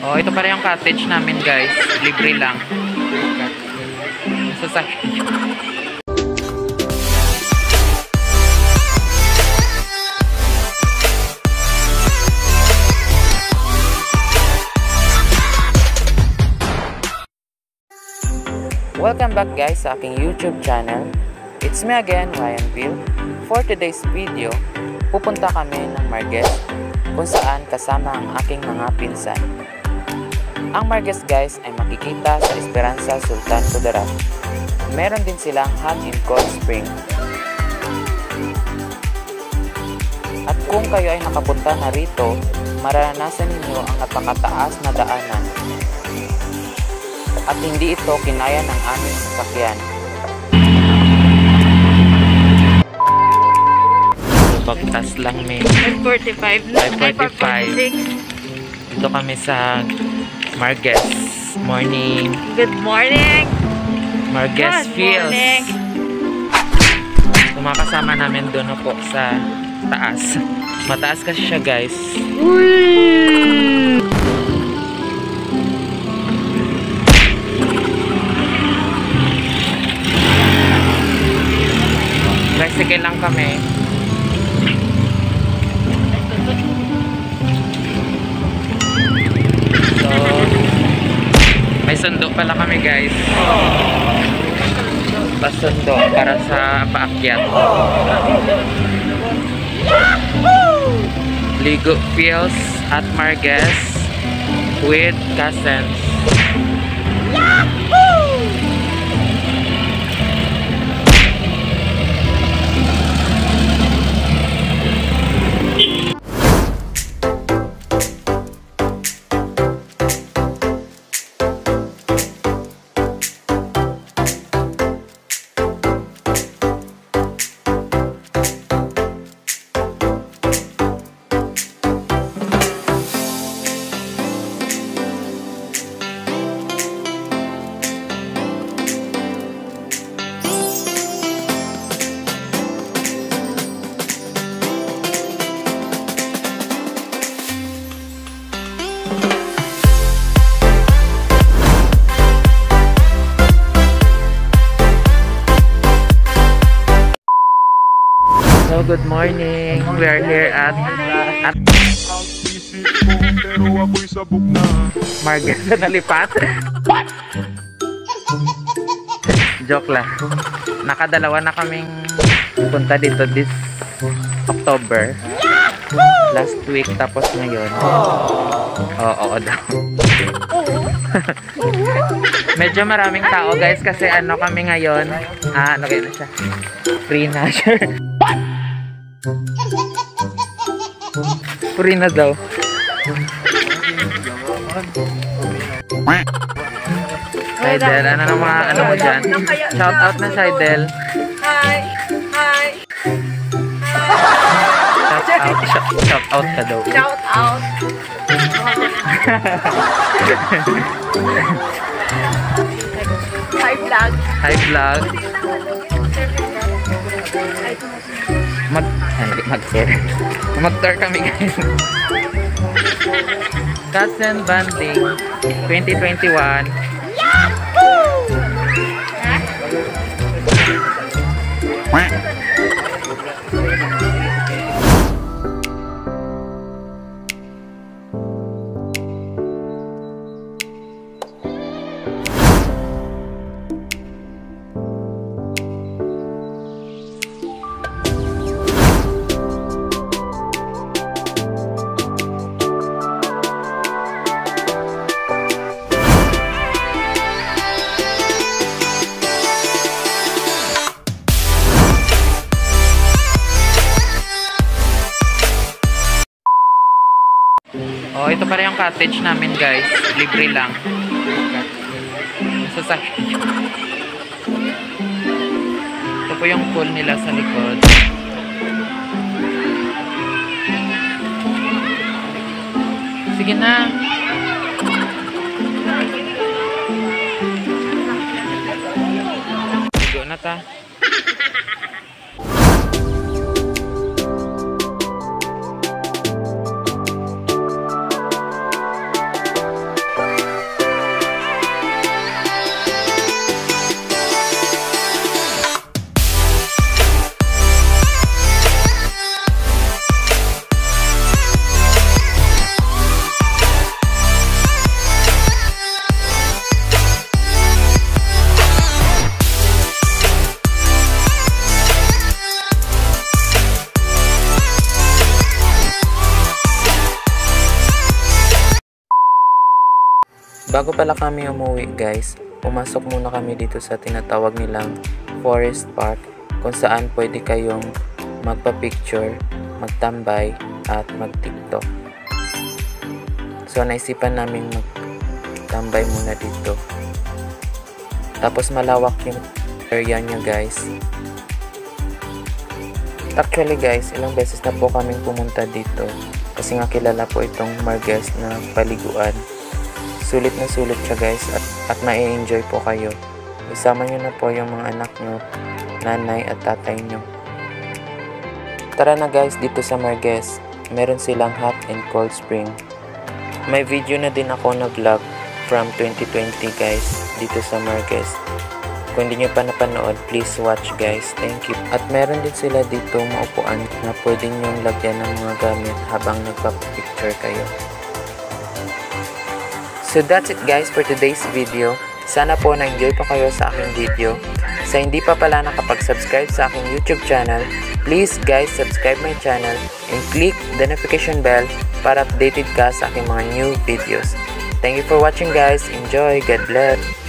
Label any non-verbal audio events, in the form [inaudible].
Oh, ito pa rin yung cottage namin, guys. Libre lang. Sa Welcome back guys sa aking YouTube channel. It's me again, Ryan Bill. For today's video, pupunta kami ng Marquez kung saan kasama ang aking mga pinsan. Ang Marquez guys ay makikita sa Esperanza Sultan Kudarat. Meron din silang hot and cold spring. At kung kayo ay nakapunta na rito, mararanasan ninyo ang napakataas na daanan at hindi ito kinaya ng aming sasakyan. Pagtas lang may 545 na. 5:45. Dito kami sa Marges. Morning. Good morning. Marges Good Fields. morning. Kumakasama namin doon po sa taas. Mataas kasi siya guys. Uy! Tricycle lang kami. Pala kami guys. Pasundo para sa paakyat. Ligo Fields at Marges with cousins. So good morning. We are here at at Marges na nalipat. [laughs] Joke lang. Nakadalawa na kaming punta dito this October. Last week tapos ngayon. Oo, oo daw. [laughs] Medyo maraming tao guys kasi ano kami ngayon. Ah, ano kayo na siya? Free na siya. Free na daw. Seidel, ano na mga ano mo dyan? Shout out na Seidel. Hi! Hi! Shout out, shout, shout out ka daw. Shout out! [laughs] Hi vlog! Hi vlog. Mag, ay, mag-share. Mag-tour kami guys. Cousin Banding 2021. Oh, ito pa rin yung cottage namin, guys. Libre lang. Sa sasakyan. Ito po yung pool nila sa likod. Sige na. Sigo na ta. [laughs] Bago pala kami umuwi guys, pumasok muna kami dito sa tinatawag nilang Forest Park kung saan pwede kayong magpa-picture, magtambay at mag-tiktok. So naisipan namin magtambay muna dito. Tapos malawak yung area niya guys. Actually guys, ilang beses na po kaming pumunta dito kasi nga kilala po itong Marges na paliguan. Sulit na sulit siya guys at, at ma-enjoy po kayo. Isama nyo na po yung mga anak nyo, nanay at tatay nyo. Tara na guys dito sa Marges. Meron silang hot and cold spring. May video na din ako na vlog from 2020 guys dito sa Marges. Kung hindi nyo pa napanood, please watch guys. Thank you. At meron din sila dito maupuan na pwede nyo lagyan ng mga gamit habang nagpa-picture kayo. So that's it guys for today's video. Sana po na-enjoy pa kayo sa aking video. Sa hindi pa pala nakapag-subscribe sa aking YouTube channel, please guys subscribe my channel and click the notification bell para updated ka sa aking mga new videos. Thank you for watching guys. Enjoy. God bless.